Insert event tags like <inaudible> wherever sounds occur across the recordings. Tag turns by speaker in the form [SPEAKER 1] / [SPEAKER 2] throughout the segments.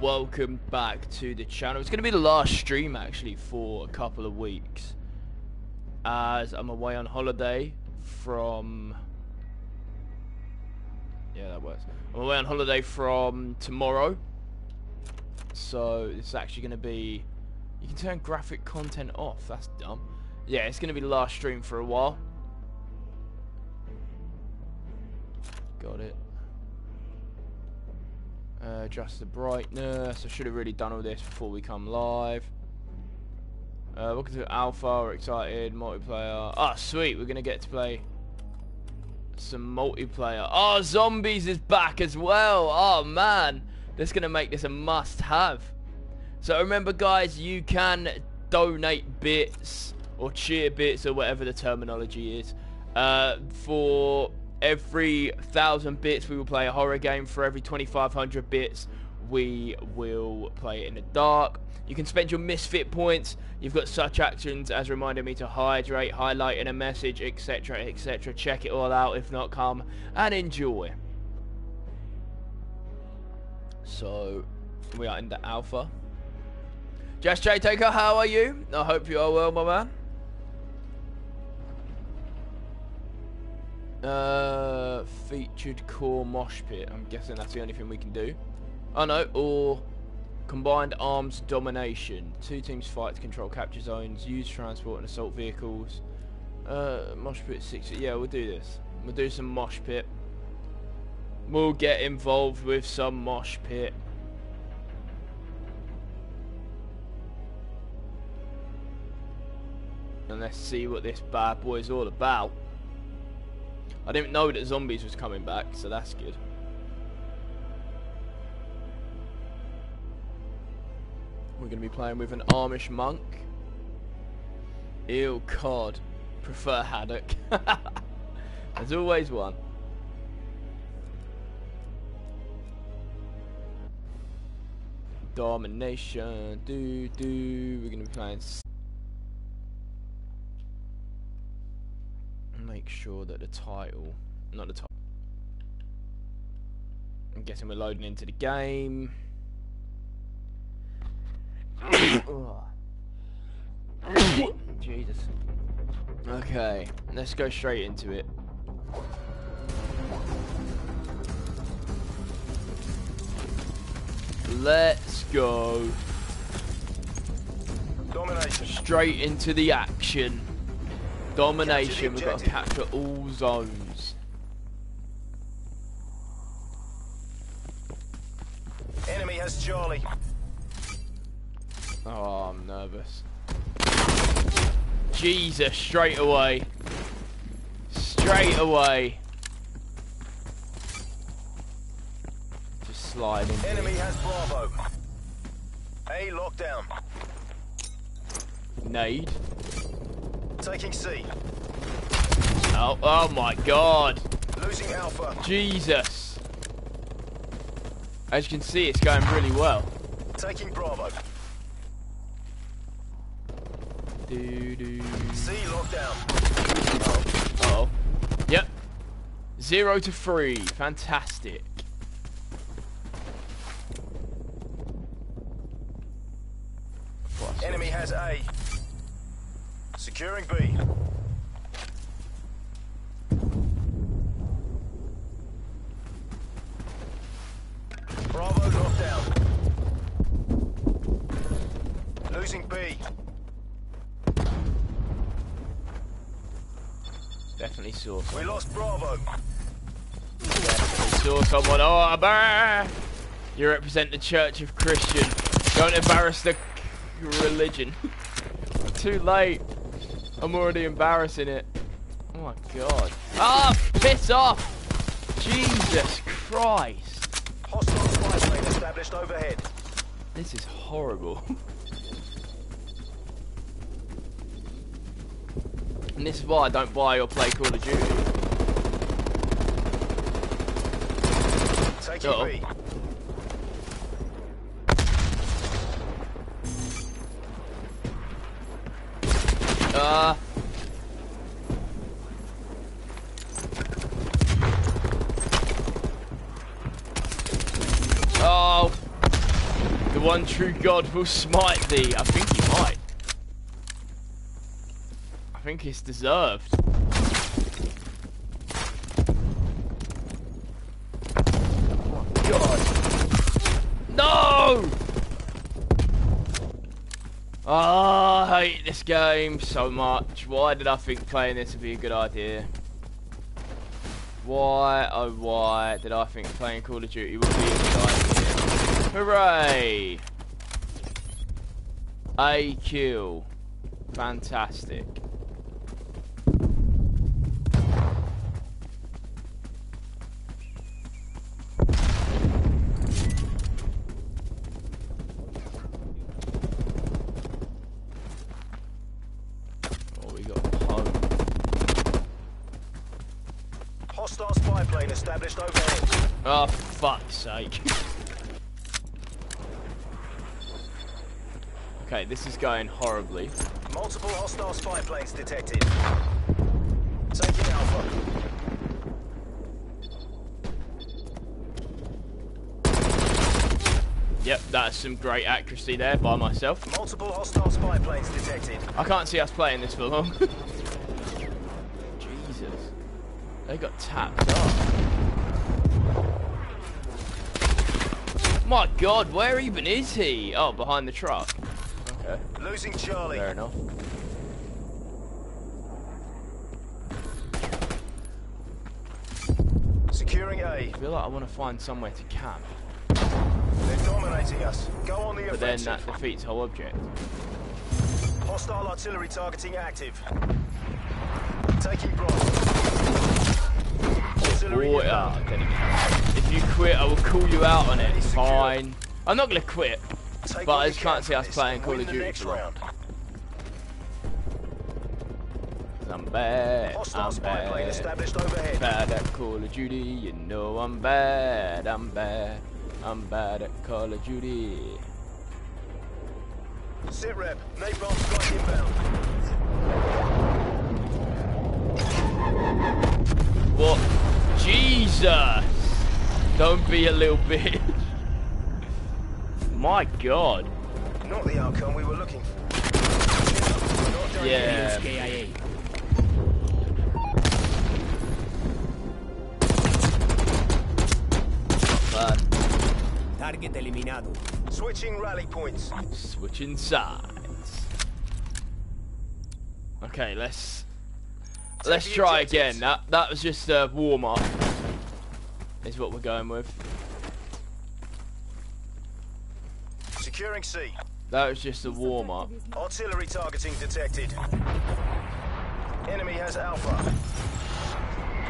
[SPEAKER 1] welcome back to the channel. It's going to be the last stream actually for a couple of weeks. As I'm away on holiday from yeah that works. I'm away on holiday from tomorrow. So it's actually going to be you can turn graphic content off. That's dumb. Yeah it's going to be the last stream for a while. Got it uh, adjust the brightness. I should have really done all this before we come live. Uh, welcome to Alpha. We're excited. Multiplayer. Ah, oh, sweet. We're going to get to play some multiplayer. Oh, Zombies is back as well. Oh, man. That's going to make this a must-have. So remember, guys, you can donate bits or cheer bits or whatever the terminology is uh, for every thousand bits we will play a horror game. For every 2500 bits we will play it in the dark. You can spend your misfit points. You've got such actions as reminding me to hydrate highlight in a message etc etc check it all out. If not come and enjoy. So we are in the alpha. Just J Taker how are you? I hope you are well my man Uh, featured core mosh pit. I'm guessing that's the only thing we can do. Oh no, or combined arms domination. Two teams fight to control capture zones, use transport and assault vehicles. Uh, mosh pit six. Yeah, we'll do this. We'll do some mosh pit. We'll get involved with some mosh pit. And let's see what this bad boy is all about. I didn't know that zombies was coming back, so that's good. We're going to be playing with an Amish monk. Ew, cod. Prefer haddock. <laughs> There's always one. Domination. Do do. We're going to be playing make sure that the title, not the title, I'm guessing we're loading into the game. <coughs> Jesus. Okay, let's go straight into it. Let's go.
[SPEAKER 2] Domination.
[SPEAKER 1] Straight into the action. Domination, we've got to capture all zones.
[SPEAKER 2] Enemy has Charlie.
[SPEAKER 1] Oh, I'm nervous. Jesus, straight away. Straight away. Just sliding.
[SPEAKER 2] Enemy has Bravo. A lockdown.
[SPEAKER 1] Nade.
[SPEAKER 2] Taking C.
[SPEAKER 1] Oh, oh my god.
[SPEAKER 2] Losing Alpha.
[SPEAKER 1] Jesus. As you can see, it's going really well.
[SPEAKER 2] Taking Bravo.
[SPEAKER 1] Do, do.
[SPEAKER 2] C lockdown.
[SPEAKER 1] Oh. Uh oh. Yep. Zero to three. Fantastic.
[SPEAKER 2] Enemy has A. Securing B. Bravo locked down. Losing B.
[SPEAKER 1] Definitely saw someone.
[SPEAKER 2] We lost Bravo.
[SPEAKER 1] Definitely saw someone. Oh, brr. You represent the Church of Christian. Don't embarrass the religion. <laughs> Too late. I'm already embarrassing it. Oh my god. Ah, oh, piss off! Jesus Christ.
[SPEAKER 2] Hostile spy plane established overhead.
[SPEAKER 1] This is horrible. <laughs> and this is why I don't buy or play Call of Duty.
[SPEAKER 2] Taking uh -oh.
[SPEAKER 1] Uh. Oh. The one true God will smite thee. I think he might. I think it's deserved. Oh God. No! Oh, I hate this game so much. Why did I think playing this would be a good idea? Why, oh why, did I think playing Call of Duty would be a good idea? Hooray! A kill. Fantastic.
[SPEAKER 2] Established overhead.
[SPEAKER 1] Oh, fuck's sake. okay, this is going horribly.
[SPEAKER 2] Multiple hostile spy planes detected. Taking Alpha.
[SPEAKER 1] Yep, that's some great accuracy there by myself.
[SPEAKER 2] Multiple hostile spy planes detected.
[SPEAKER 1] I can't see us playing this for long. <laughs> Jesus. They got tapped up. My god, where even is he? Oh, behind the truck. Okay,
[SPEAKER 2] Losing Charlie.
[SPEAKER 1] fair enough.
[SPEAKER 2] Securing A.
[SPEAKER 1] I feel like I want to find somewhere to camp.
[SPEAKER 2] They're dominating us. Go on the
[SPEAKER 1] But then that defeats whole object.
[SPEAKER 2] Hostile artillery targeting active. Taking Bravo. Artillery
[SPEAKER 1] Boy,
[SPEAKER 2] inbound.
[SPEAKER 1] then again. If you quit, I will call you out on it. Fine. I'm not gonna quit.
[SPEAKER 2] Take
[SPEAKER 1] but I just can't see us playing Call of Duty
[SPEAKER 2] next round.
[SPEAKER 1] I'm bad. I'm bad. Bad at Call of Duty. You know I'm bad. I'm bad. I'm bad at Call of Duty.
[SPEAKER 2] Sit rep. Napalm strike inbound.
[SPEAKER 1] What? Jesus! Don't be a little bitch. My God.
[SPEAKER 2] Not the outcome we were looking for. Not done yet.
[SPEAKER 1] Yeah. Bad.
[SPEAKER 3] Target eliminado.
[SPEAKER 2] Switching rally points.
[SPEAKER 1] Switching sides. Okay, let's let's try
[SPEAKER 2] objectives.
[SPEAKER 1] again. That that was just a warm up. Is what we're going with.
[SPEAKER 2] Securing C.
[SPEAKER 1] That was just a warm up.
[SPEAKER 2] Artillery targeting detected. Enemy has Alpha.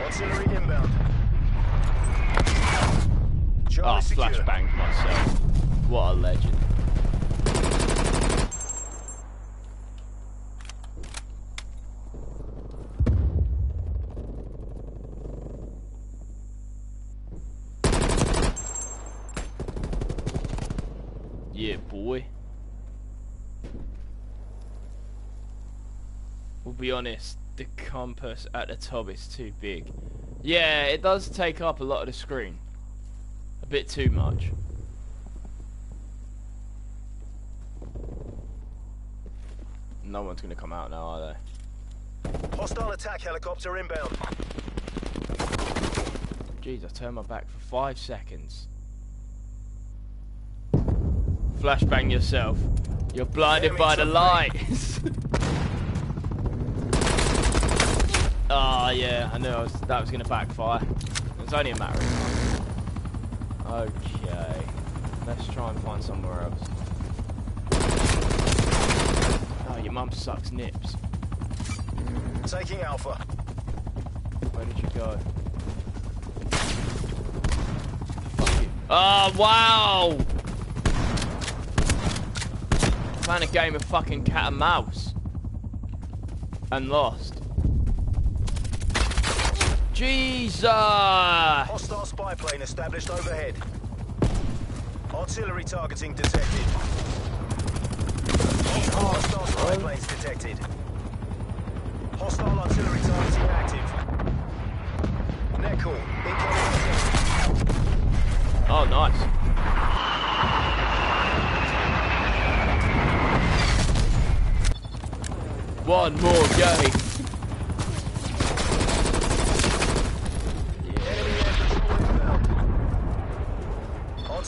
[SPEAKER 2] Artillery inbound.
[SPEAKER 1] Ah,
[SPEAKER 2] Charlie secure.
[SPEAKER 1] flashbanged myself. What a legend. Yeah, boy. We'll be honest, the compass at the top is too big. Yeah, it does take up a lot of the screen. A bit too much. No one's gonna come out now, are they?
[SPEAKER 2] Hostile attack helicopter inbound.
[SPEAKER 1] Jeez, I turned my back for five seconds. Flashbang yourself. You're blinded by the lights. <laughs> Ah, yeah, I knew I was, that was going to backfire. It was only a matter of time. Okay, let's try and find somewhere else. Oh, your mum sucks nips.
[SPEAKER 2] Taking Alpha.
[SPEAKER 1] Where did you go? Fuck you. Oh, wow! Playing a game of fucking cat and mouse. And lost. Jesus!
[SPEAKER 2] Hostile spy plane established overhead. Artillery targeting detected. Hostile spy planes detected. Hostile artillery targeting active. Neckel, incoming.
[SPEAKER 1] Oh, nice. One more game.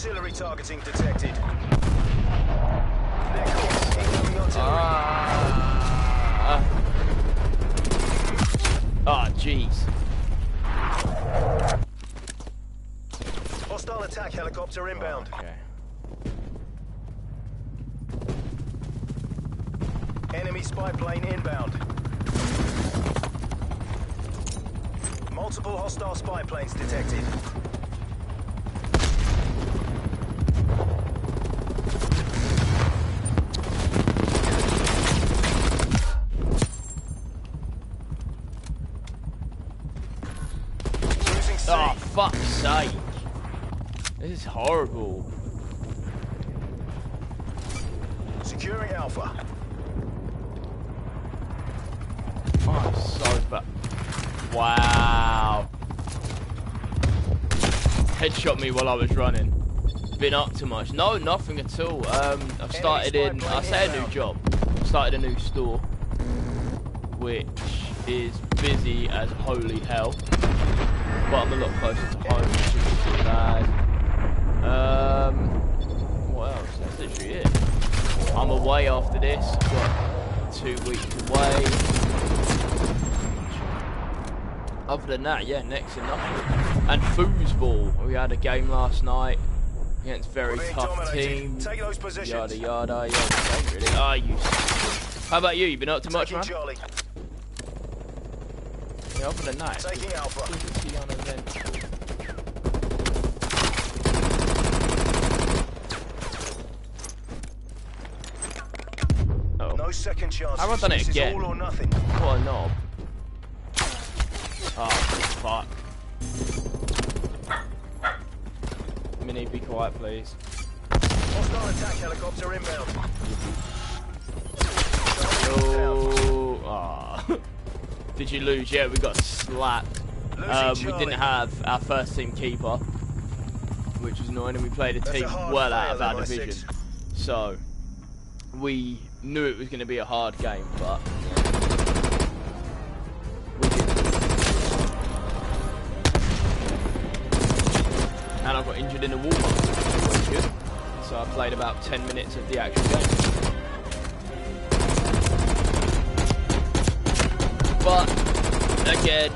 [SPEAKER 2] Artillery targeting detected. Next, incoming artillery.
[SPEAKER 1] Ah. Ah, jeez.
[SPEAKER 2] Hostile attack helicopter inbound.
[SPEAKER 1] Okay.
[SPEAKER 2] Enemy spy plane inbound. Multiple hostile spy planes detected. Losing C.
[SPEAKER 1] Oh, fuck's sake. This is horrible.
[SPEAKER 2] Securing Alpha.
[SPEAKER 1] Oh, so bad. Wow. Headshot me while I was running. Been up too much? No, nothing at all. Um, I've started in. I say a new job. Started a new store, which is busy as holy hell. But I'm a lot closer to home, which isn't too bad. Um, what else? That's literally it. I'm away after this. Got two weeks away. Other than that, yeah, next to nothing. And foosball. We had a game last night against very
[SPEAKER 2] We're
[SPEAKER 1] tough team.
[SPEAKER 2] Take those positions.
[SPEAKER 1] Yada yada. Same really. Ah, you. How about you? You been up to much, man?
[SPEAKER 2] Charlie.
[SPEAKER 1] Yeah, other than that,
[SPEAKER 2] Taking Alpha.
[SPEAKER 1] Oh,
[SPEAKER 2] No second chances.
[SPEAKER 1] How have I done it again?
[SPEAKER 2] all or nothing.
[SPEAKER 1] what a knob. Fuck. Mini, be quiet, please.
[SPEAKER 2] Hostile attack helicopter inbound.
[SPEAKER 1] Oh. <laughs> Did you lose? Yeah, we got slapped. Um, we didn't have our first team keeper, which was annoying, and we played a
[SPEAKER 2] That's a
[SPEAKER 1] team well out of our
[SPEAKER 2] MI6.
[SPEAKER 1] division. So, we knew it was going to be a hard game, but In the warm-up. So I played about 10 minutes of the actual game. But again,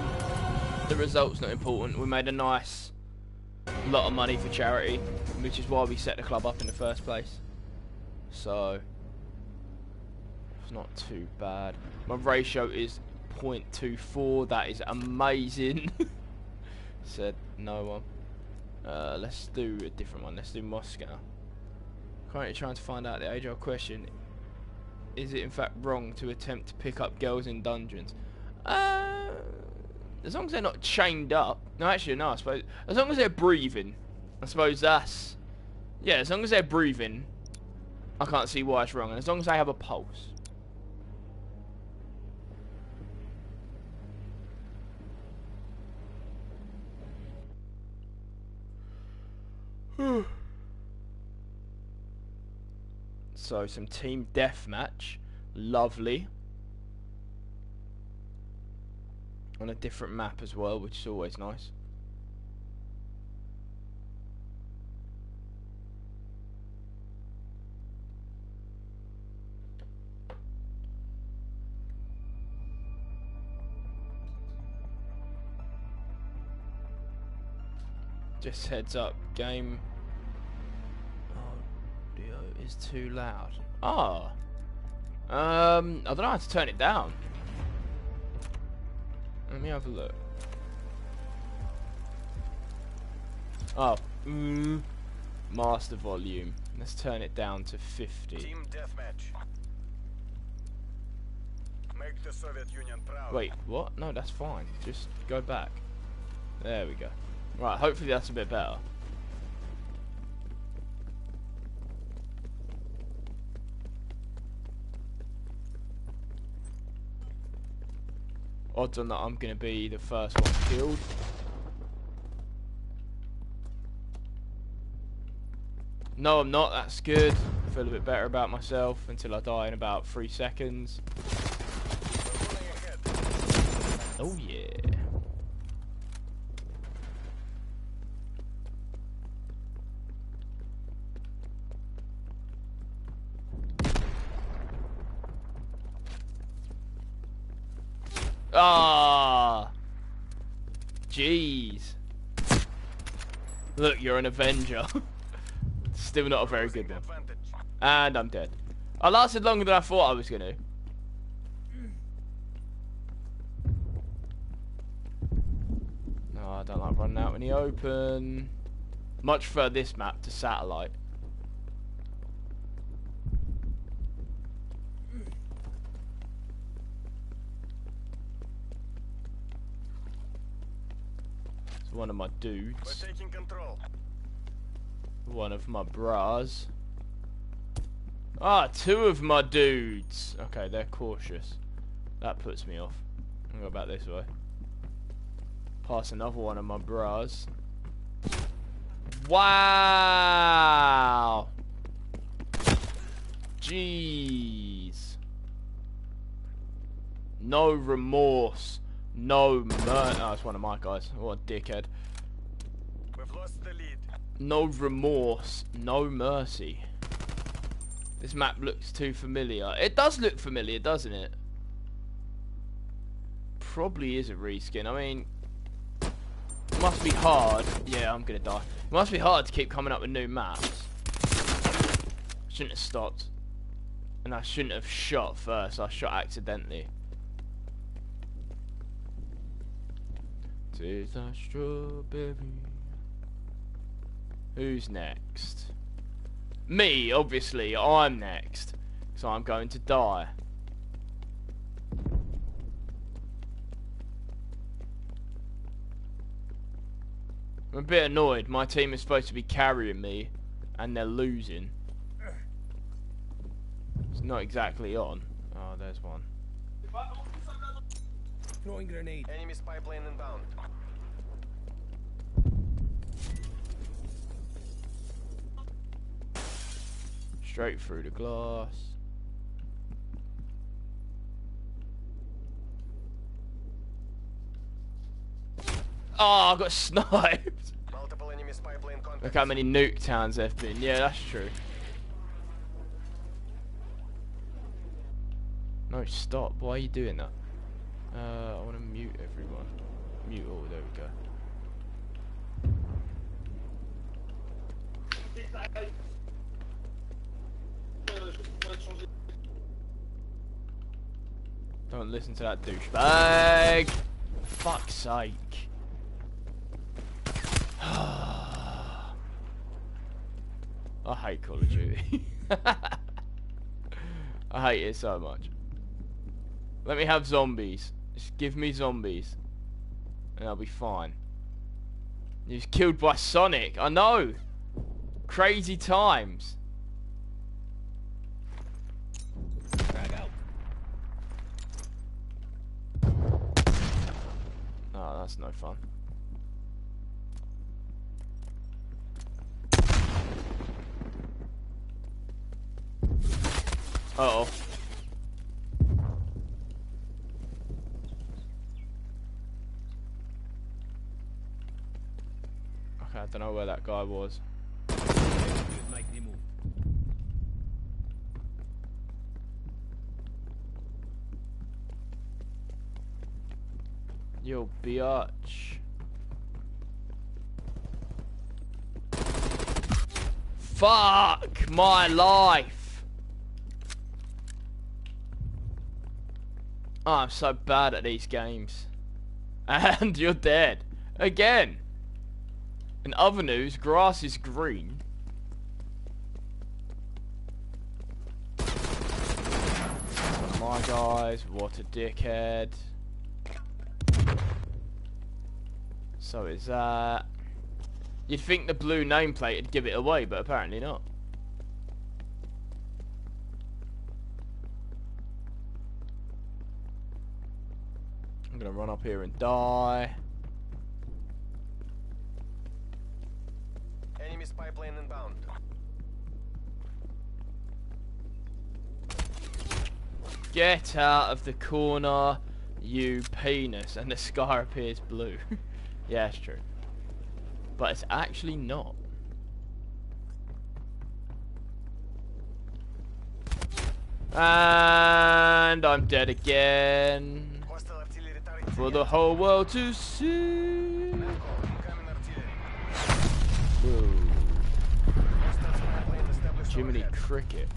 [SPEAKER 1] the result's not important. We made a nice lot of money for charity, which is why we set the club up in the first place. So it's not too bad. My ratio is 0.24. That is amazing. <laughs> Said no one. Uh, let's do a different one. Let's do Moscow. Currently trying to find out the age-old question: Is it in fact wrong to attempt to pick up girls in dungeons? Uh, as long as they're not chained up. No, actually, no. I suppose as long as they're breathing. I suppose that's yeah. As long as they're breathing, I can't see why it's wrong. And as long as they have a pulse. So some team deathmatch, lovely. On a different map as well, which is always nice. Just heads up, game is too loud. Ah. Um, I don't know how to turn it down. Let me have a look. Oh, mm, master volume. Let's turn it down to 50.
[SPEAKER 2] Team deathmatch. Make the Soviet Union proud.
[SPEAKER 1] Wait, what? No, that's fine. Just go back. There we go. Right, hopefully that's a bit better. odds on that I'm going to be the first one killed. No, I'm not. That's good. I feel a bit better about myself until I die in about three seconds. Oh, yeah. Ah. Jeez. Look, you're an Avenger. <laughs> Still not a very good one. And I'm dead. I lasted longer than I thought I was going to. No, I don't like running out in the open. Much prefer this map to satellite. One of my
[SPEAKER 2] We're
[SPEAKER 1] dudes.
[SPEAKER 2] taking control.
[SPEAKER 1] One of my bras. Ah, two of my dudes. Okay, they're cautious. That puts me off. I'll go back this way. Pass another one of my bras. Wow! Jeez. No remorse. No mer- Oh, it's one of my guys. What a dickhead.
[SPEAKER 2] We've lost the lead.
[SPEAKER 1] No remorse, no mercy. This map looks too familiar. It does look familiar, doesn't it? Probably is a reskin. I mean, it must be hard. Yeah, I'm gonna die. It must be hard to keep coming up with new maps. Shouldn't have stopped. And I shouldn't have shot first. I shot accidentally. Taste that strawberry. Who's next? Me, obviously. I'm next. So I'm going to die. I'm a bit annoyed. My team is supposed to be carrying me, and they're losing. It's not exactly on. Oh, there's one.
[SPEAKER 3] Throwing grenade.
[SPEAKER 2] Enemy spy plane inbound.
[SPEAKER 1] Straight through the glass. Oh, I got <laughs> sniped.
[SPEAKER 2] Multiple enemy spy plane contacts.
[SPEAKER 1] Look how many Nuketowns there've been. Yeah, that's true. No, stop. Why are you doing that? Uh, I want to mute everyone. Mute all. There we go. Don't listen to that douchebag. Fuck's sake. <sighs> I hate Call of Duty. <laughs> I hate it so much. Let me have zombies. Just give me zombies. And I'll be fine. He was killed by Sonic. I know. Crazy times. Oh, that's no fun. Uh oh. Okay, I don't know where that guy was. Yo, biatch. Fuck my life. Oh, I'm so bad at these games. <laughs> And you're dead. Again. In other news, grass is green. My guys, what a dickhead. So is that. You'd think the blue nameplate would give it away, but apparently not. I'm gonna run up here and die.
[SPEAKER 2] Enemy spy plane inbound.
[SPEAKER 1] Get out of the corner, You penis, and the sky appears blue. <laughs> yeah, it's true. But it's actually not. And I'm dead again.
[SPEAKER 2] Hostile artillery turret
[SPEAKER 1] For the whole world to see
[SPEAKER 2] artillery.
[SPEAKER 1] Whoa.
[SPEAKER 2] Hostiles have plane established
[SPEAKER 1] Jiminy. Cricket.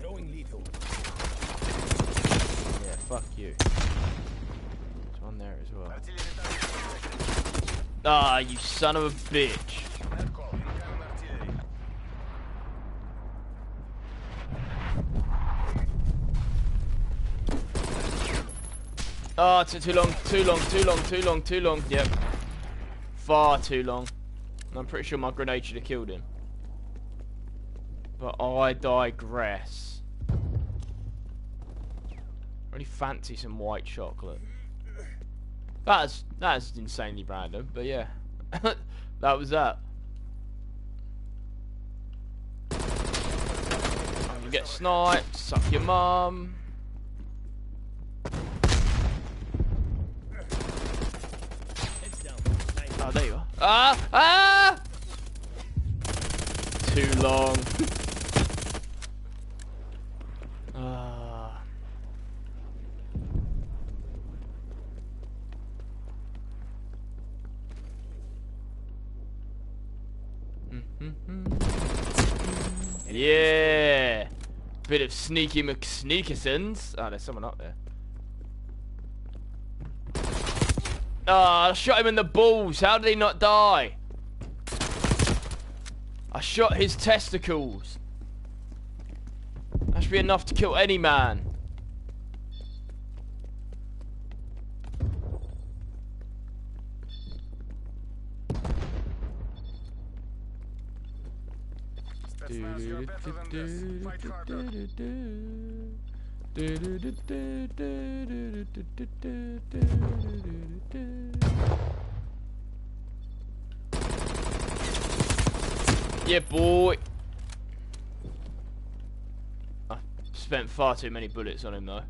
[SPEAKER 3] Throwing lethal.
[SPEAKER 1] Yeah, fuck you. There's one there as well.
[SPEAKER 2] Artillery turret detected.
[SPEAKER 1] Ah, you son of a bitch.
[SPEAKER 2] Call.
[SPEAKER 1] Ah, it too long, too long, too long, too long, too long. Yep. Far too long. And I'm pretty sure my grenade should have killed him. But I digress. Really fancy some white chocolate. That's that's insanely random, but yeah. <laughs> that was that. You get sniped, suck your mum.
[SPEAKER 3] Heads down. Nice.
[SPEAKER 1] Oh, there you are. Ah! Ah! Too long. ah. yeah! Bit of sneaky McSneakersons. Oh, there's someone up there. Ah, I shot him in the balls. How did he not die? I shot his testicles. That should be enough to kill any man.
[SPEAKER 2] Spetsnaz, you're better
[SPEAKER 1] Yeah, boy. I spent far too many bullets on him, though.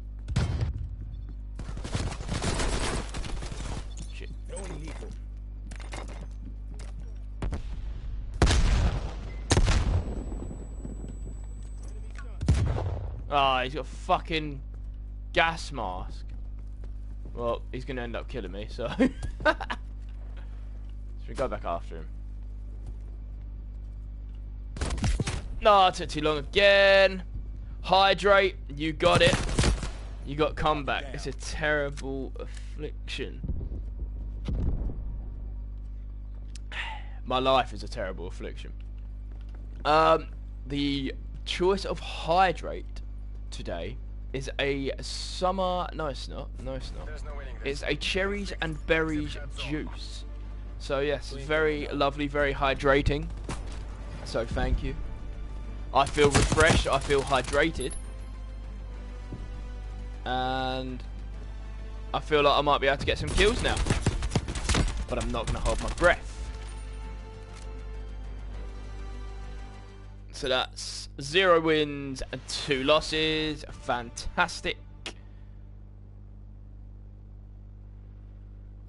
[SPEAKER 1] Ah, he's got a fucking gas mask. Well, he's gonna end up killing me, so. <laughs> Should we go back after him? No, it took too long again. Hydrate, you got it. You got comeback. It's a terrible affliction. <sighs> My life is a terrible affliction. Um, the choice of hydrate today is a summer. No, it's not. No, it's not.
[SPEAKER 2] No.
[SPEAKER 1] It's a cherries and berries juice. So yes, very lovely, very hydrating. So thank you. I feel refreshed. I feel hydrated. And I feel like I might be able to get some kills now. But I'm not going to hold my breath. So that's zero wins and two losses. Fantastic.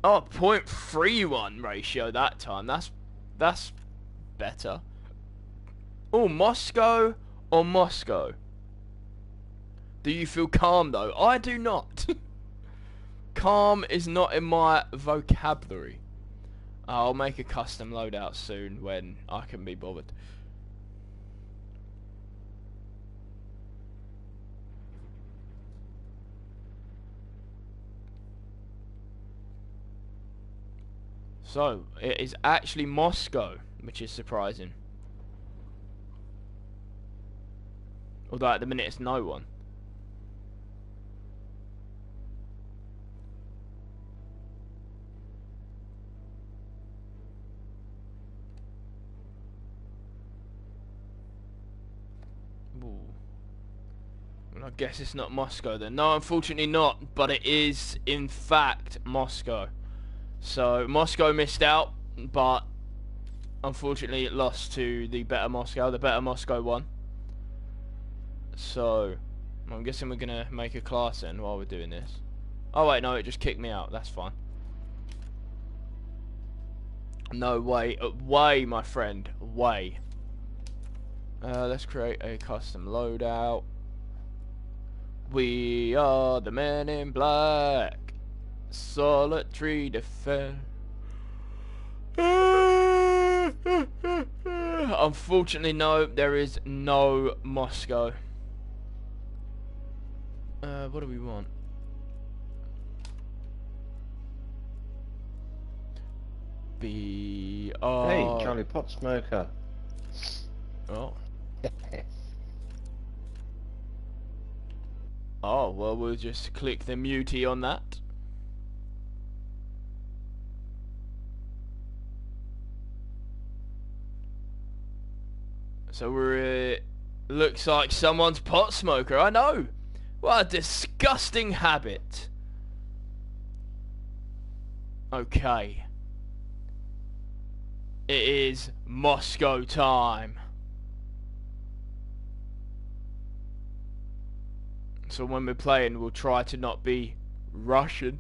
[SPEAKER 1] Oh, 0.31 ratio that time. That's that's better. Oh, Moscow or Moscow? Do you feel calm though? I do not. <laughs> calm is not in my vocabulary. I'll make a custom loadout soon when I can be bothered. So, it is actually Moscow, which is surprising. Although at the minute it's no one. I guess it's not Moscow then. No, unfortunately not, but it is in fact Moscow. So Moscow missed out, but unfortunately it lost to the better Moscow. The better Moscow won. So I'm guessing we're gonna make a class then while we're doing this. Oh wait, no, it just kicked me out. That's fine. No way, uh, way, my friend, way. Uh, let's create a custom loadout. We are the men in black. Solitary defense. Unfortunately, no, there is no Moscow. Uh, what do we want? B R.
[SPEAKER 4] Hey, Charlie Pot Smoker.
[SPEAKER 1] Oh. <laughs> Oh, well, we'll just click the mutie on that. So we're. Uh, looks like someone's pot smoker. I know. What a disgusting habit. Okay. It is Moscow time. So when we're playing, we'll try to not be Russian.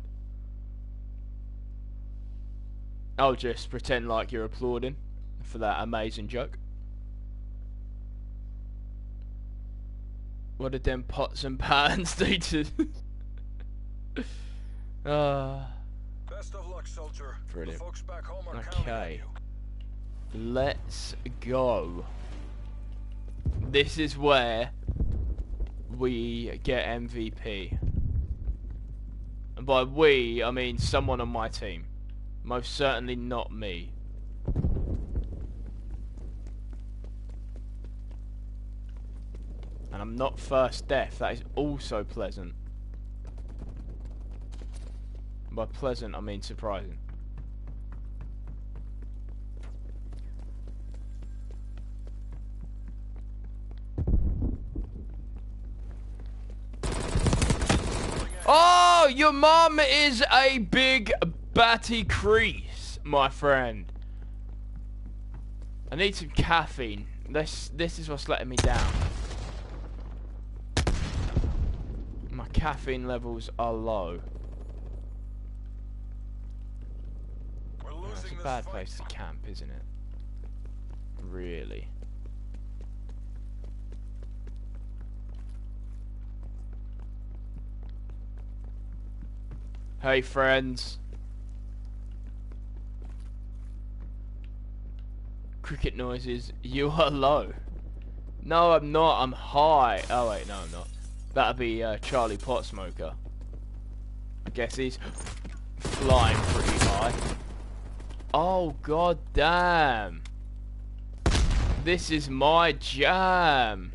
[SPEAKER 1] I'll just pretend like you're applauding for that amazing joke. What did them pots and pans <laughs> do to... <laughs> Ah.
[SPEAKER 2] Best of luck, soldier.
[SPEAKER 1] Brilliant.
[SPEAKER 2] The folks back home are
[SPEAKER 1] Okay. Let's go. This is where we get MVP. And by we, I mean someone on my team. Most certainly not me. And I'm not first death. That is also pleasant. By pleasant, I mean surprising. Oh, your mum is a big batty crease, my friend. I need some caffeine. This this is what's letting me down. My caffeine levels are low.
[SPEAKER 2] We're
[SPEAKER 1] Oh, it's a bad place to camp, isn't it? Really. Hey friends. Cricket noises. You are low. No, I'm not. I'm high. Oh wait, no, I'm not. That'd be uh, Charlie Potsmoker. I guess he's flying pretty high. Oh god damn. This is my jam.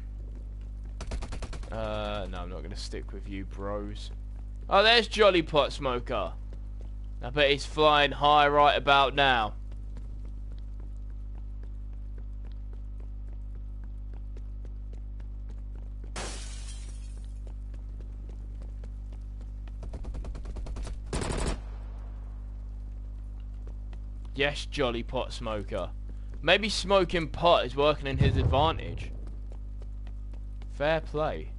[SPEAKER 1] Uh, no, I'm not gonna stick with you, bros. Oh, there's Jolly Pot Smoker. I bet he's flying high right about now. Yes, Jolly Pot Smoker. Maybe smoking pot is working in his advantage. Fair play.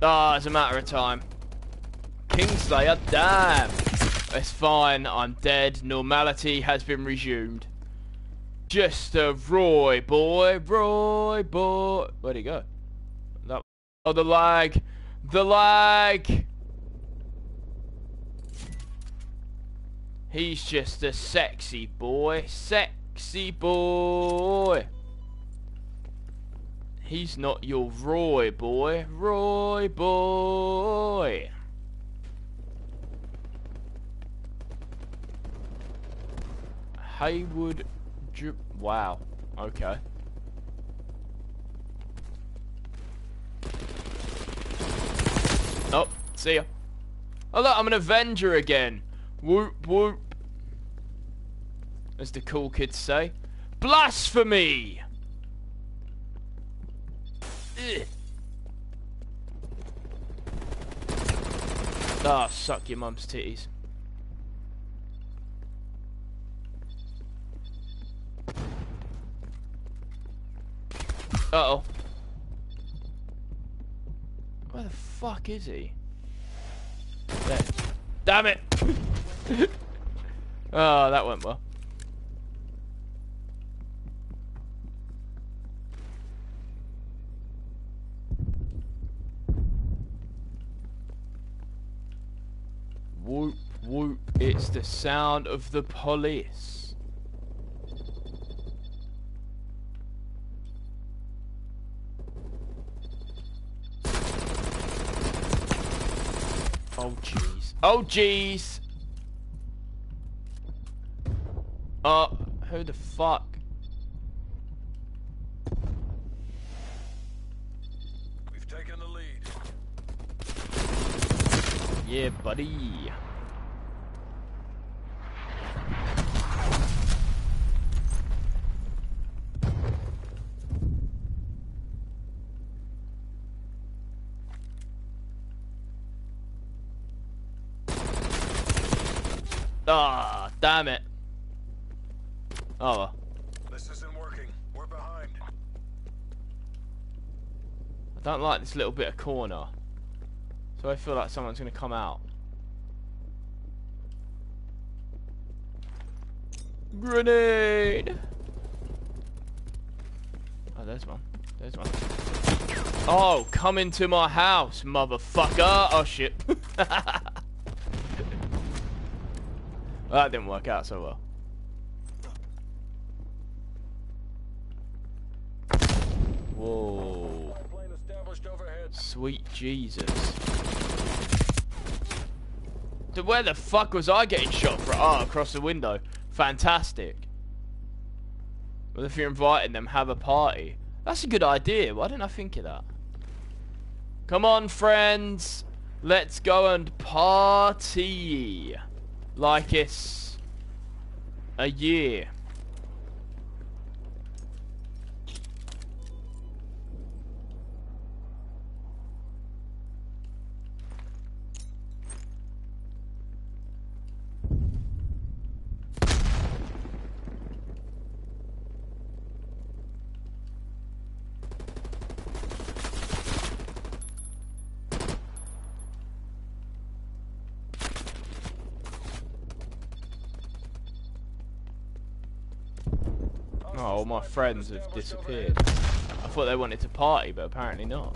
[SPEAKER 1] Ah, it's a matter of time. Kingslayer, damn. It's fine, I'm dead. Normality has been resumed. Just a Roy boy, Roy boy. Where'd he go? That. Oh, the lag. The lag. He's just a sexy boy. Sexy boy. He's not your Roy boy. Roy boy. Haywood. Ju- wow. Okay. Oh, see ya. Oh look, I'm an Avenger again. Whoop whoop. As the cool kids say. Blasphemy! Ah, suck your mum's titties. Uh oh. Where the fuck is he? There. Damn it! oh, <laughs> that went well. Whoop, whoop. It's the sound of the police. Oh, jeez. Oh, jeez. Oh, who the fuck?
[SPEAKER 2] We've taken the lead.
[SPEAKER 1] Yeah, buddy. Ah, damn it. Oh, well.
[SPEAKER 2] This isn't working. We're behind.
[SPEAKER 1] I don't like this little bit of corner. So I feel like someone's going to come out. Grenade! Oh, there's one. There's one. Oh, come into my house, motherfucker! Oh, shit. <laughs> Well, that didn't work out so well. Whoa. Sweet Jesus. Dude, where the fuck was I getting shot from? Oh, across the window. Fantastic. Well, if you're inviting them, have a party. That's a good idea. Why didn't I think of that? Come on, friends. Let's go and party. Like it's a year. Friends have disappeared. I thought they wanted to party, but apparently not.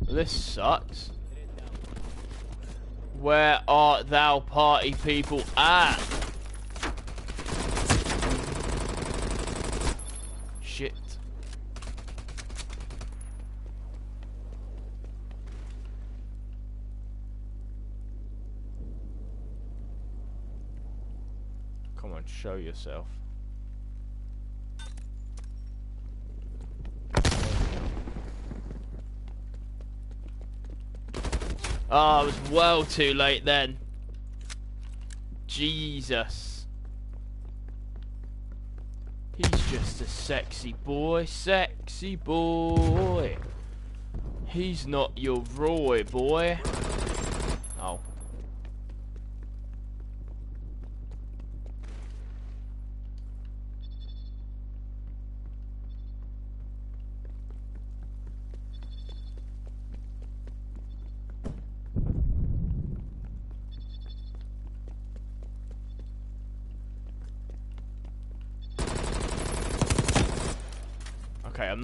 [SPEAKER 1] This sucks. Where art thou party people at? Shit. Come on, show yourself. Ah, oh, I was well too late then. Jesus. He's just a sexy boy, sexy boy. He's not your Roy boy.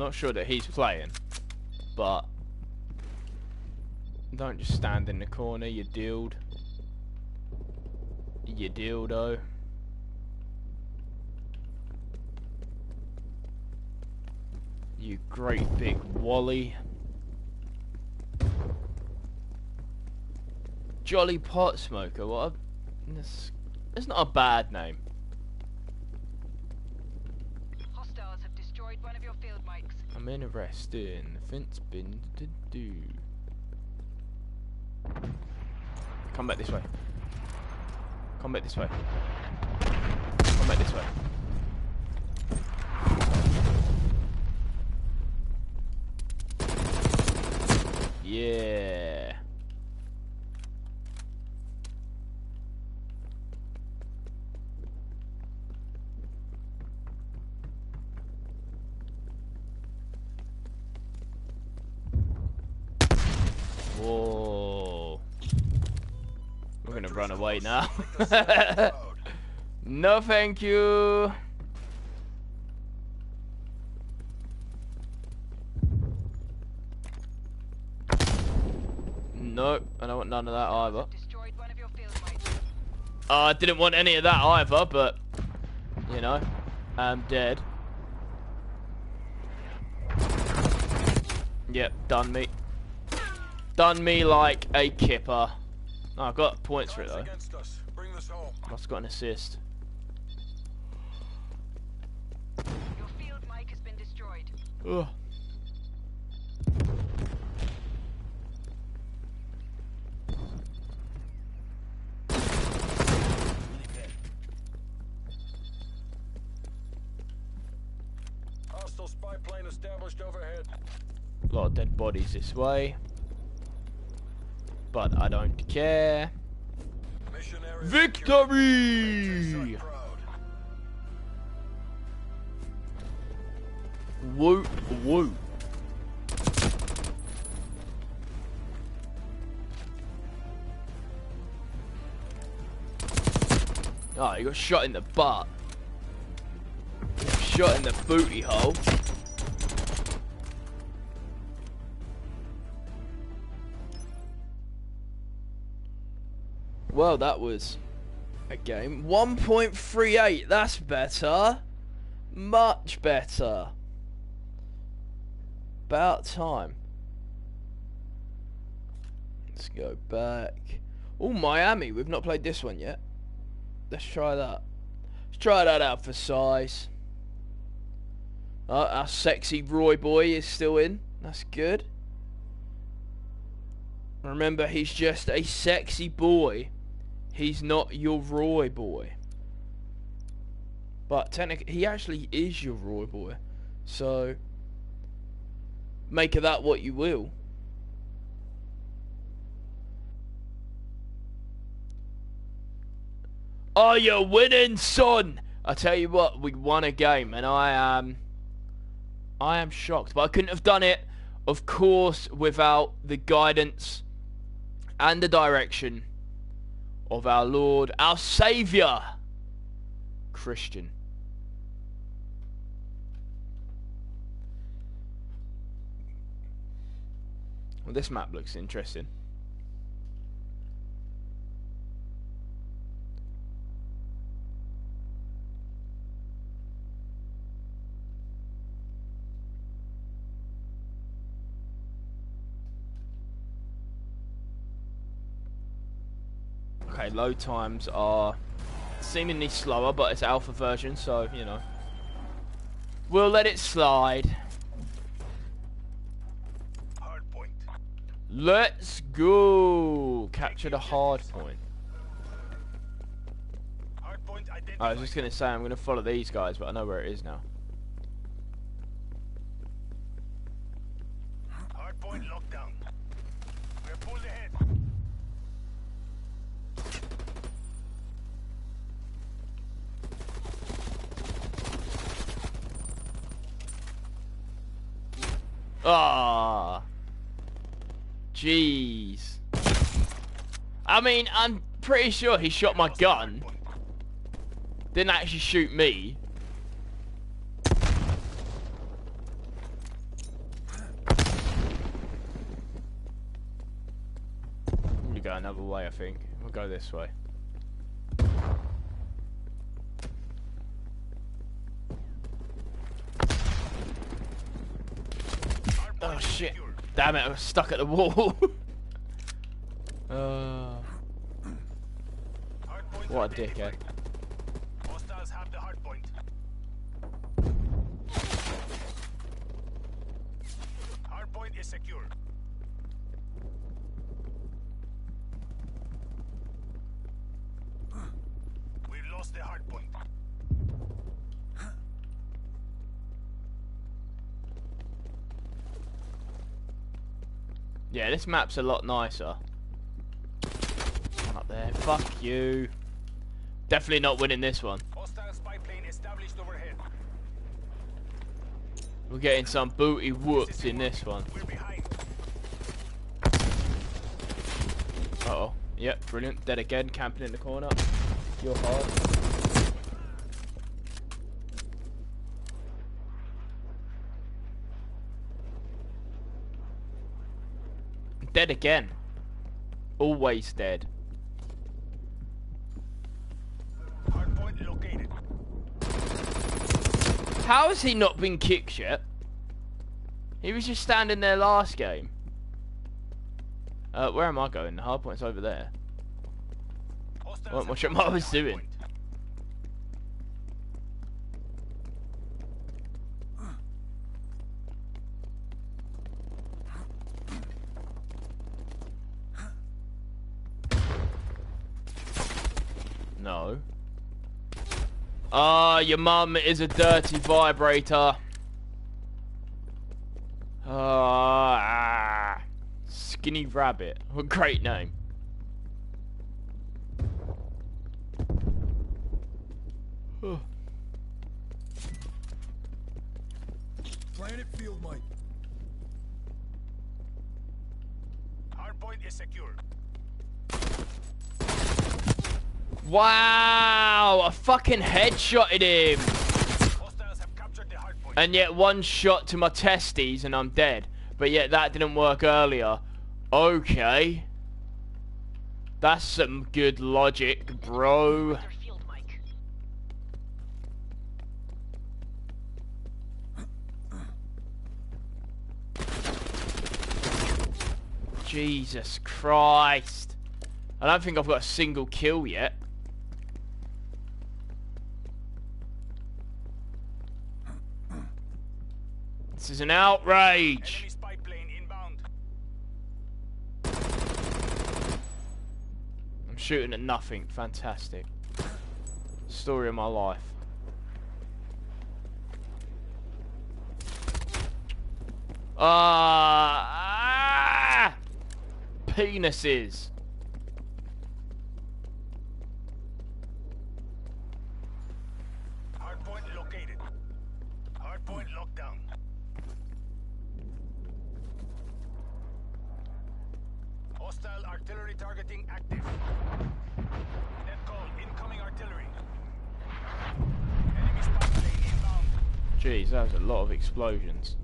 [SPEAKER 1] Not sure that he's playing, but don't just stand in the corner, you dildo. You dildo. You great big wally. Jolly pot smoker, what a... That's, that's not a bad name.
[SPEAKER 4] Hostiles have destroyed one of your field
[SPEAKER 1] I'm in the fence bin to do. Come back this way. Come back this way. Come back this way. Yeah. Gonna run away now. <laughs> no, thank you. Nope, I don't want none of that either.
[SPEAKER 4] Destroyed one of your field mics.
[SPEAKER 1] Uh, I didn't want any of that either, but you know, I'm dead. Yep, done me. Done me like a kipper. Oh, I got points for it though.
[SPEAKER 2] against us. Bring this home.
[SPEAKER 1] Must have got an assist.
[SPEAKER 4] Your field mic has been destroyed.
[SPEAKER 1] Ugh.
[SPEAKER 2] Hostile spy plane established overhead.
[SPEAKER 1] A lot of dead bodies this way. But I don't care. Victory! Whoop, whoop. Oh, he got shot in the butt. Shot in the booty hole. Well, that was a game. 1.38, that's better. Much better. About time. Let's go back. Oh, Miami. We've not played this one yet. Let's try that. Let's try that out for size. Uh, our sexy Roy boy is still in. That's good. Remember, he's just a sexy boy. He's not your Roy boy. But technically, he actually is your Roy boy. So, make of that what you will. Are you winning, son? I tell you what, we won a game, and I am, I am shocked. But I couldn't have done it, of course, without the guidance and the direction of our Lord, our Saviour, Christian. Well, this map looks interesting. Okay, load times are seemingly slower, but it's alpha version, so, you know. We'll let it slide.
[SPEAKER 2] Hard point.
[SPEAKER 1] Let's go! Capture the hard point.
[SPEAKER 2] Hard point.
[SPEAKER 1] I was just gonna say I'm gonna follow these guys, but I know where it is now. Ah, jeez. I mean, I'm pretty sure he shot my gun. Didn't actually shoot me. We go another way, I think. We'll go this way. Oh shit! Damn it! I was stuck at the wall. <laughs> uh, what a dickhead.
[SPEAKER 2] Secure.
[SPEAKER 1] Yeah, this map's a lot nicer. One up there. Fuck you. Definitely not winning this one.
[SPEAKER 2] Spy plane established overhead.
[SPEAKER 1] We're getting some booty whoops in this one. Uh oh. Yep, brilliant. Dead again, camping in the corner. You're hard. Dead again. Always dead.
[SPEAKER 2] Hardpoint located.
[SPEAKER 1] How has he not been kicked yet? He was just standing there last game. Uh, where am I going? The hard point's over there. What-
[SPEAKER 2] have
[SPEAKER 1] what should
[SPEAKER 2] captured
[SPEAKER 1] I was doing? Ah, your mum is a dirty vibrator. Ah, skinny rabbit. What a great name.
[SPEAKER 3] Planet field mic.
[SPEAKER 2] Hardpoint is secure.
[SPEAKER 1] Wow, I fucking headshotted him. And yet one shot to my testes and I'm dead. But yet that didn't work earlier. Okay. That's some good logic, bro. Jesus Christ. I don't think I've got a single kill yet. This is an outrage.
[SPEAKER 2] Enemy spy plane inbound.
[SPEAKER 1] I'm shooting at nothing. Fantastic. Story of my life. Ah! ah! Penises.
[SPEAKER 2] Targeting active. Net call, incoming artillery. Enemy spy plane inbound.
[SPEAKER 1] Jeez, that was a lot of explosions.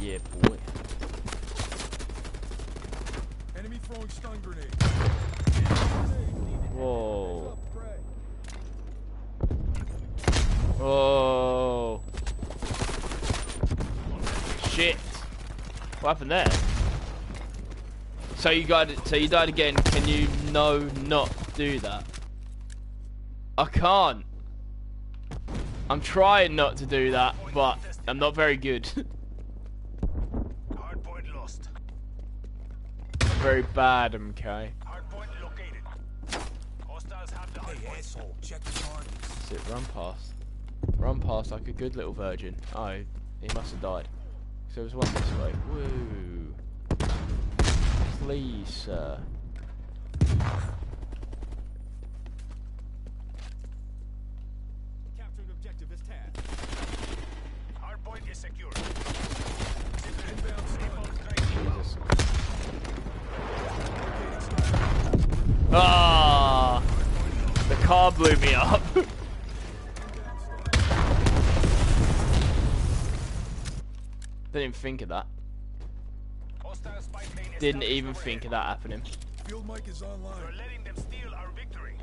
[SPEAKER 1] Yeah, boy.
[SPEAKER 3] Enemy throwing stun grenade.
[SPEAKER 1] Whoa. Whoa. Shit. What happened there? So you got it. so you died again. Can you no not do that? I can't. I'm trying not to do that, but I'm not very good. <laughs>
[SPEAKER 2] Hardpoint lost.
[SPEAKER 1] very bad, MK.
[SPEAKER 2] Hardpoint located. Hostiles have the
[SPEAKER 3] Hey,
[SPEAKER 2] hardpoint.
[SPEAKER 3] asshole. Check the target.
[SPEAKER 1] Sit, run past. Run past like a good little virgin. Oh, he must have died. So there was one this way. Woo. Please, sir.
[SPEAKER 3] Capturing objective is tagged.
[SPEAKER 2] Hardpoint is secure.
[SPEAKER 1] Jesus. Ah! The car blew me up. <laughs> Didn't even think of that.
[SPEAKER 2] Hostile spy plane
[SPEAKER 1] Didn't even think of that happening.
[SPEAKER 3] Field mic is
[SPEAKER 2] We're letting them steal our victory.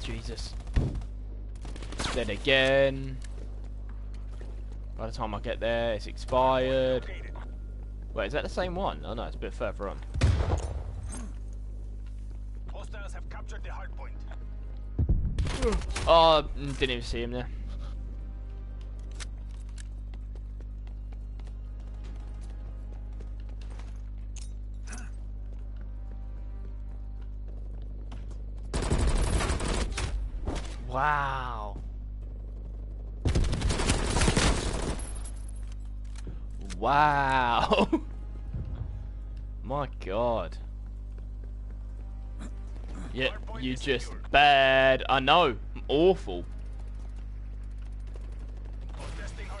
[SPEAKER 1] Jesus. Dead again. By the time I get there, it's expired. Wait, is that the same one? Oh no, it's a bit further on.
[SPEAKER 2] Hostiles have captured the hardpoint.
[SPEAKER 1] Oh, didn't even see him there. Wow. Wow. <laughs> My god. Yeah, you just bad. I know. I'm awful.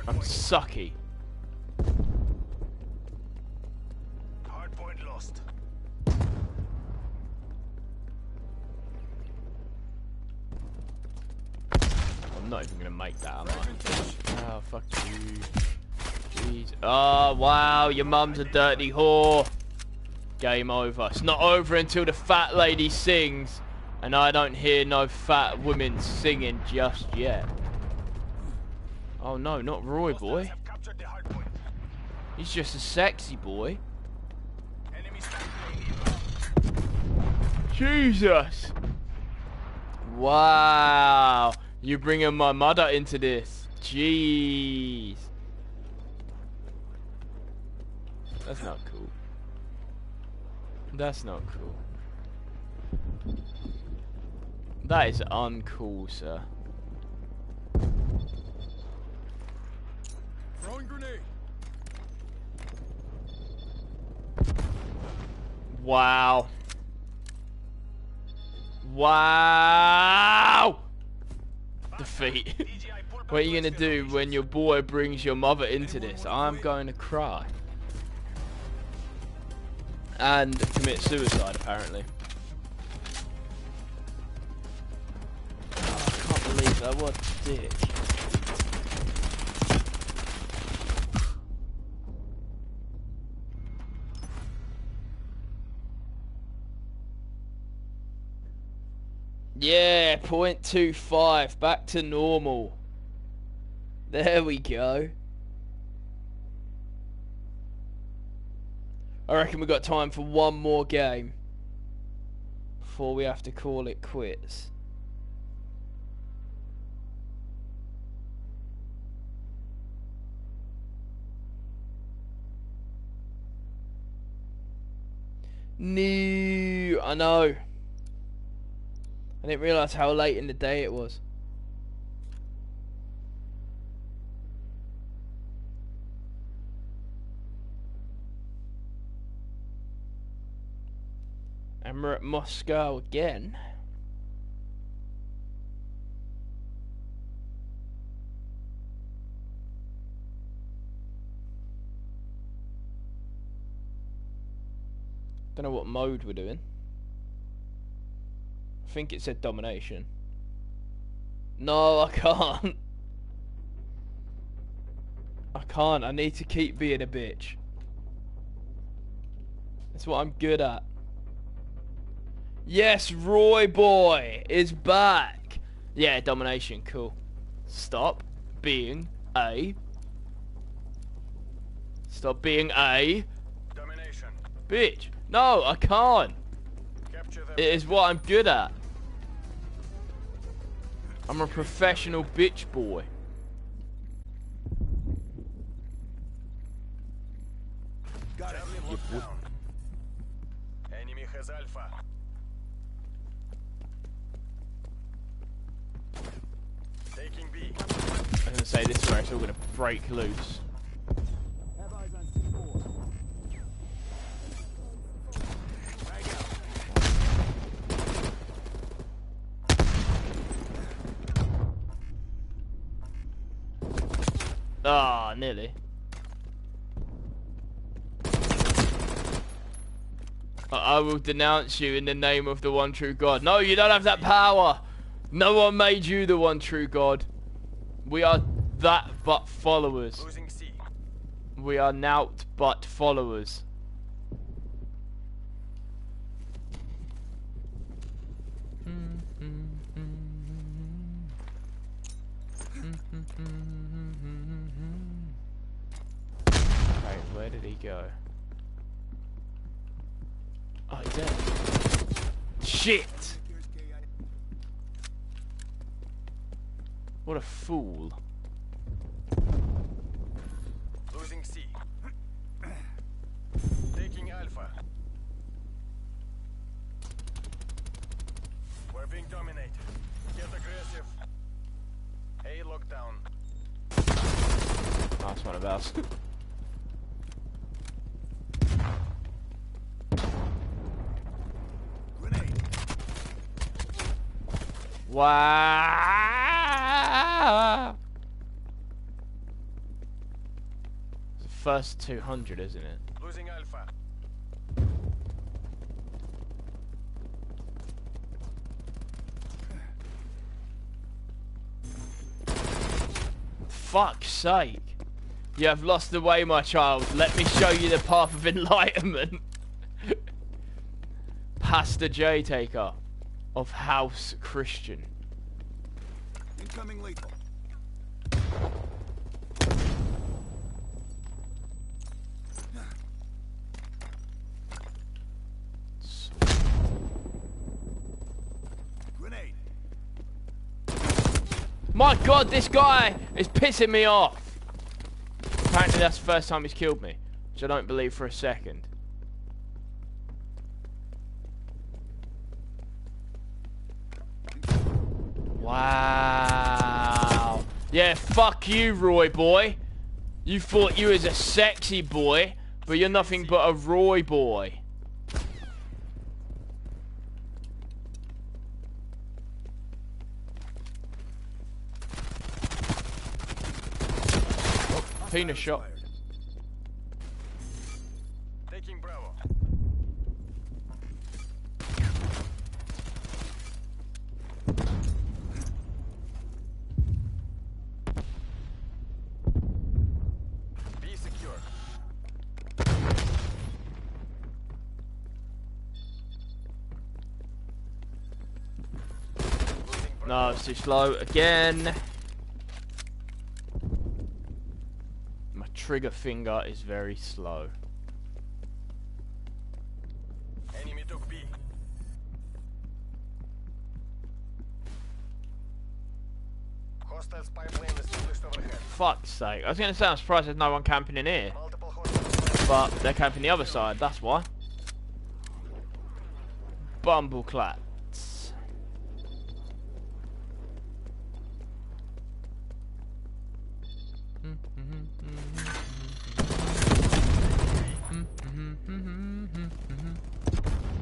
[SPEAKER 1] I'm sucky.
[SPEAKER 2] Hardpoint lost.
[SPEAKER 1] I'm not even gonna make that, am I? Oh, fuck you. Jeez. Oh, wow, your mum's a dirty whore. Game over. It's not over until the fat lady sings, and I don't hear no fat women singing just yet. Oh no, not Roy, boy.
[SPEAKER 2] have captured the hardpoint.
[SPEAKER 1] He's just a sexy boy.
[SPEAKER 2] Enemy sniper inbound.
[SPEAKER 1] Jesus! Wow! You bringing my mother into this. Jeez. That's not cool. That's not cool. That is uncool, sir.
[SPEAKER 3] Throwing grenade.
[SPEAKER 1] Wow. Wow! Defeat.
[SPEAKER 2] DJI pull back
[SPEAKER 1] What are you gonna do when your boy brings your mother into this? I'm going to cry. And commit suicide, apparently. Oh, I can't believe that. What a dick. Yeah, 0.25, back to normal. There we go. I reckon we've got time for one more game before we have to call it quits. No, I know. I didn't realise how late in the day it was. We're at Moscow again. Don't know what mode we're doing. I think it said domination. No, I can't. I can't. I need to keep being a bitch. That's what I'm good at. Yes, Roy boy is back. Yeah, domination. Cool. Stop being a. Stop being a
[SPEAKER 2] Domination.
[SPEAKER 1] bitch. No, I can't. It is what I'm good at. I'm a professional bitch boy. Say this is where it's all gonna break loose. Ah, nearly. I I will denounce you in the name of the one true God. No, you don't have that power. No one made you the one true God. We are that but followers. We are nout but followers. Right, where did he go? Oh, he's there. Shit! What a fool.
[SPEAKER 2] Dominated. Get aggressive. A lockdown.
[SPEAKER 1] Nice one of
[SPEAKER 3] us.
[SPEAKER 1] Wow. It's the first 200, isn't it?
[SPEAKER 2] Losing Alpha.
[SPEAKER 1] Fuck's sake. You have lost the way, my child. Let me show you the path of <laughs> enlightenment. Pastor J Taker of House Christian.
[SPEAKER 3] Incoming lethal.
[SPEAKER 1] My god, this guy is pissing me off. Apparently that's the first time he's killed me, which I don't believe for a second. Wow. Yeah, fuck you, Roy boy. You thought you was a sexy boy, but you're nothing but a Roy boy. Penis shot.
[SPEAKER 3] Fired.
[SPEAKER 2] Taking Bravo. Be secure.
[SPEAKER 1] No, it's too slow again. Trigger finger is very slow.
[SPEAKER 2] Enemy took B. Hostile spy plane established overhead.
[SPEAKER 1] Fuck's sake. I was gonna say I'm surprised there's no one camping in here. But they're camping the other side, that's why. Bumbleclats.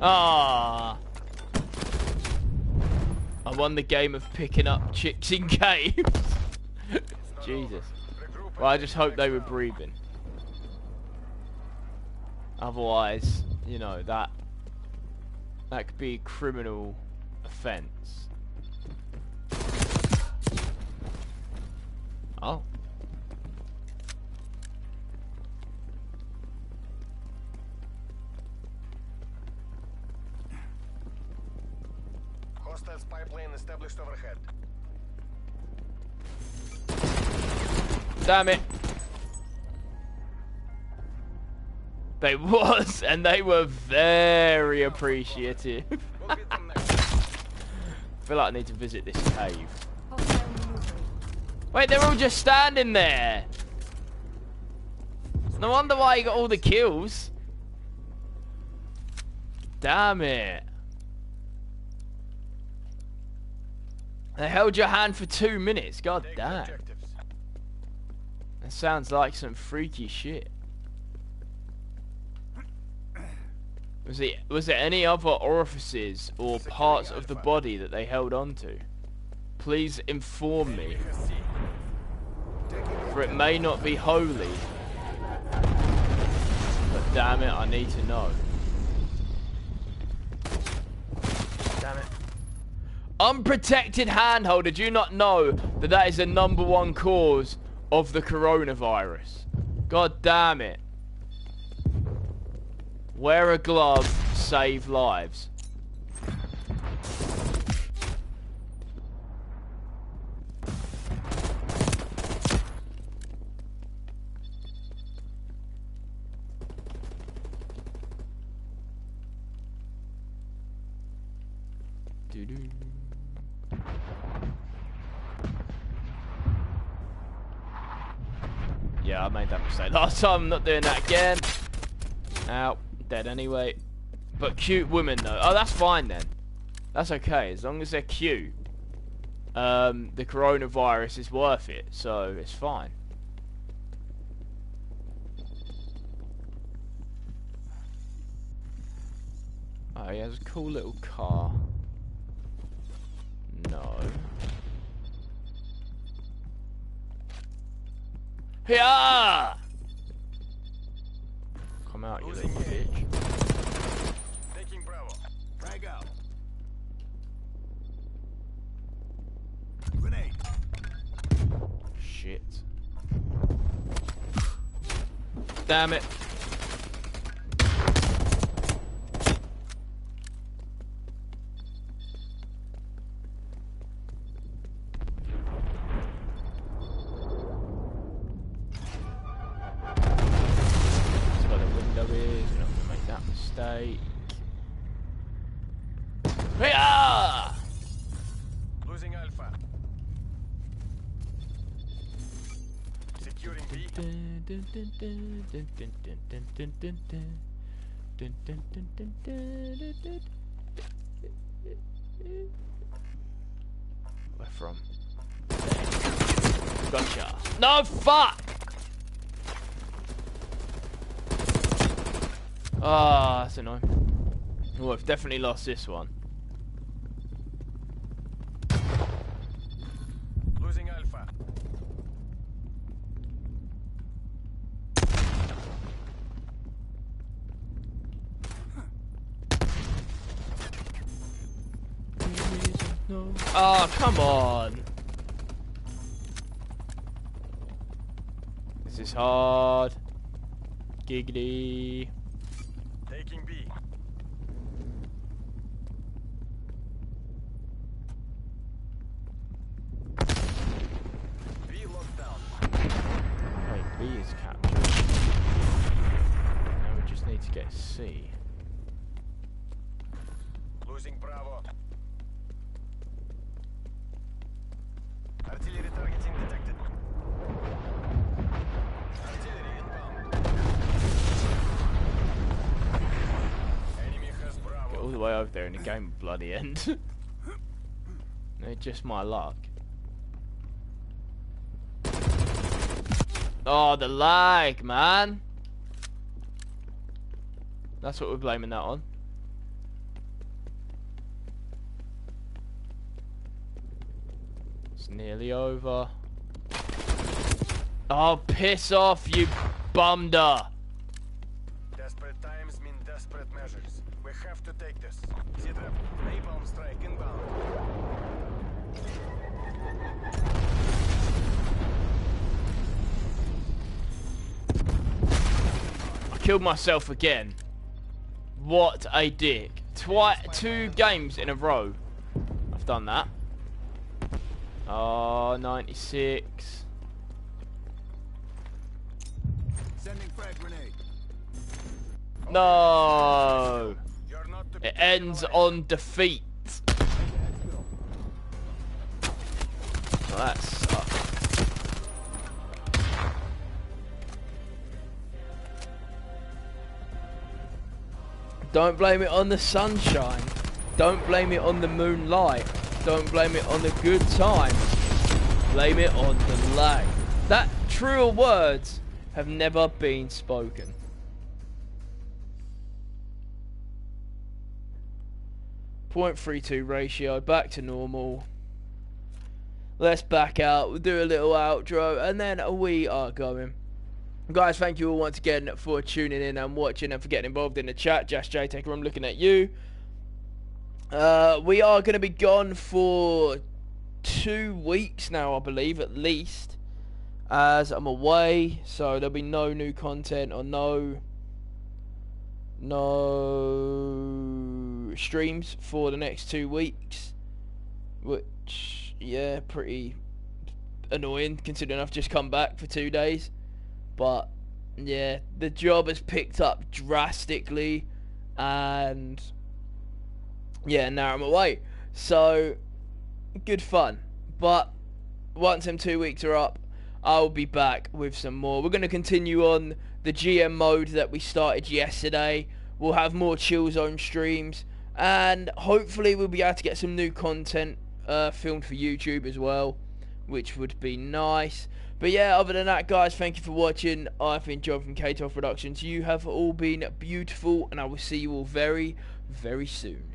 [SPEAKER 1] Ah. I won the game of picking up chicks in <laughs> caves. Jesus. Well, I just hope they were breathing. Otherwise, you know, that that could be a criminal offence. Oh.
[SPEAKER 2] Established overhead.
[SPEAKER 1] Damn it. They was, <laughs> and they were very appreciative. <laughs> I feel like I need to visit this cave. Wait, they're all just standing there. No wonder why you got all the kills. Damn it. They held your hand for two minutes. God
[SPEAKER 2] Take
[SPEAKER 1] damn.
[SPEAKER 2] objectives.
[SPEAKER 1] That sounds like some freaky shit. Was it was there any other orifices or parts of the body that they held onto? Please inform me,
[SPEAKER 2] Enemy has C. Taking
[SPEAKER 1] for it may not be holy. But damn it, I need to know. Damn it. Unprotected handhold. Did you not know that that is the number one cause of the coronavirus? God damn it. Wear a glove, save lives. Doo-doo. Last <laughs> time. I'm not doing that again. Ow, dead anyway. But cute women though. Oh, that's fine then. That's okay as long as they're cute. um, the coronavirus is worth it, so it's fine. Oh, he has a cool little car. Yeah! Come out, you little bitch.
[SPEAKER 2] Taking Bravo.
[SPEAKER 3] Frag out. Grenade.
[SPEAKER 1] Shit. Damn it. Where from? Gotcha. No, fuck! Ah, that's annoying. Oh, I've definitely lost this one.
[SPEAKER 2] Losing Alpha.
[SPEAKER 1] Oh, come on. This is hard. Giggity. Bloody end. <laughs> just my luck. Oh, the lag, man. That's what we're blaming that on. It's nearly over. Oh, piss off, you bumder.
[SPEAKER 2] Take this. Napalm strike inbound.
[SPEAKER 1] I killed myself again. What a dick. Twi two games in a row. I've done that. Oh, 96.
[SPEAKER 3] Sending frag grenade.
[SPEAKER 1] No.
[SPEAKER 2] You're not to be
[SPEAKER 1] It ends on defeat. Well, that sucks. Don't blame it on the sunshine. Don't blame it on the moonlight. Don't blame it on the good times. Blame it on the lag. That truer words have never been spoken. Point three two ratio, back to normal. Let's back out, we'll do a little outro, and then we are going. Guys, thank you all once again for tuning in and watching and for getting involved in the chat. Jazz J Taker, I'm looking at you. Uh, we are going to be gone for two weeks now, I believe, at least, as I'm away. So there'll be no new content or no no streams for the next two weeks, which yeah, pretty annoying considering I've just come back for two days. But yeah, the job has picked up drastically, and yeah, now I'm away. So good fun. But once them two weeks are up, I'll be back with some more. We're going to continue on the GM mode that we started yesterday. We'll have more chill zone streams, and hopefully we'll be able to get some new content uh, filmed for YouTube as well, which would be nice. But yeah, other than that, guys, thank you for watching. I've been John from K12 Productions. You have all been beautiful, and I will see you all very, very soon.